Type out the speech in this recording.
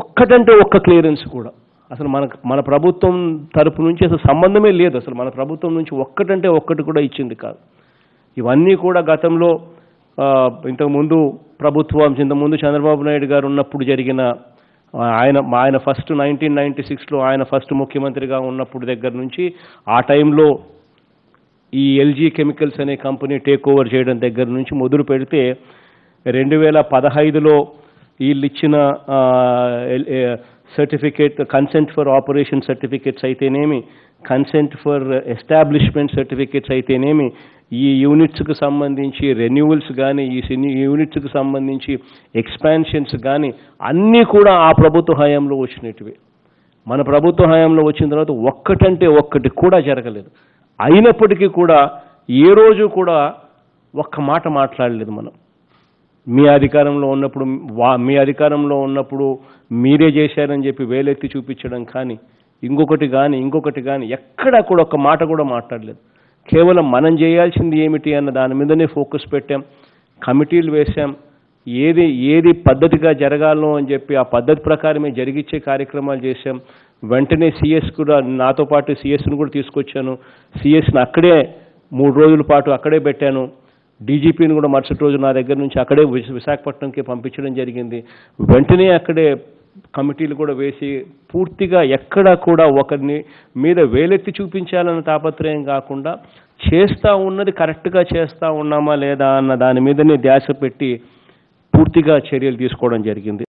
ఒక్కటంటే ఒక్క క్లియరెన్స్ కూడా. అసలు మన మన ప్రభుత్వం తరపు నుంచి అసలు సంబంధమే లేదు. అసలు మన ప్రభుత్వం నుంచి ఒక్కటంటే ఒక్కటి కూడా ఇచ్చింది కాదు. ఇవన్నీ కూడా గతంలో ఇంతకుముందు ప్రభుత్వం ఇంతకుముందు చంద్రబాబు నాయుడు గారు ఉన్నప్పుడు జరిగిన ఆయన ఆయన ఫస్ట్ నైన్టీన్ నైన్టీ సిక్స్లో ఆయన ఫస్ట్ ముఖ్యమంత్రిగా ఉన్నప్పుడు దగ్గర నుంచి ఆ టైంలో ఈ ఎల్జీ కెమికల్స్ అనే కంపెనీ టేక్ ఓవర్ చేయడం దగ్గర నుంచి మొదలు పెడితే రెండు వేల పదహైదులో వీళ్ళు ఇచ్చిన certificate consent for operation certificates అయితేనేమి కన్సెంట్ ఫర్ ఎస్టాబ్లిష్మెంట్ సర్టిఫికేట్స్ అయితేనేమి ఈ యూనిట్స్కి సంబంధించి రెన్యువల్స్ కానీ ఈ సిని యూనిట్స్కి సంబంధించి ఎక్స్పాన్షన్స్ కానీ అన్నీ కూడా ఆ ప్రభుత్వ హయాంలో వచ్చినటివి. మన ప్రభుత్వ హయాంలో వచ్చిన తర్వాత ఒక్కటంటే ఒక్కటి కూడా జరగలేదు. అయినప్పటికీ కూడా ఏ రోజు కూడా ఒక్క మాట మాట్లాడలేదు మనం. మీ అధికారంలో ఉన్నప్పుడు వా మీ అధికారంలో ఉన్నప్పుడు మీరే చేశారని చెప్పి వేలెత్తి చూపించడం కానీ ఇంకొకటి కానీ ఇంకొకటి కానీ ఎక్కడా కూడా ఒక మాట కూడా మాట్లాడలేదు. కేవలం మనం చేయాల్సింది ఏమిటి అన్న దాని మీదనే ఫోకస్ పెట్టాం కమిటీలు వేశాం. ఏది ఏది పద్ధతిగా జరగాలో అని చెప్పి ఆ పద్ధతి ప్రకారమే జరిగిచ్చే కార్యక్రమాలు చేశాం. వెంటనే సిఎస్ కూడా నాతో పాటు సిఎస్ను కూడా తీసుకొచ్చాను. సిఎస్ని అక్కడే మూడు రోజుల పాటు అక్కడే పెట్టాను. డీజీపీని కూడా మరుసటి రోజు నా దగ్గర నుంచి అక్కడే విశాఖపట్నంకి పంపించడం జరిగింది. వెంటనే అక్కడే కమిటీలు కూడా వేసి పూర్తిగా ఎక్కడా కూడా ఒకరిని మీద వేలెత్తి చూపించాలన్న తాపత్రయం కాకుండా చేస్తూ ఉన్నది కరెక్ట్గా చేస్తూ ఉన్నామా లేదా అన్న దాని మీదనే ధ్యాస పెట్టి పూర్తిగా చర్యలు తీసుకోవడం జరిగింది.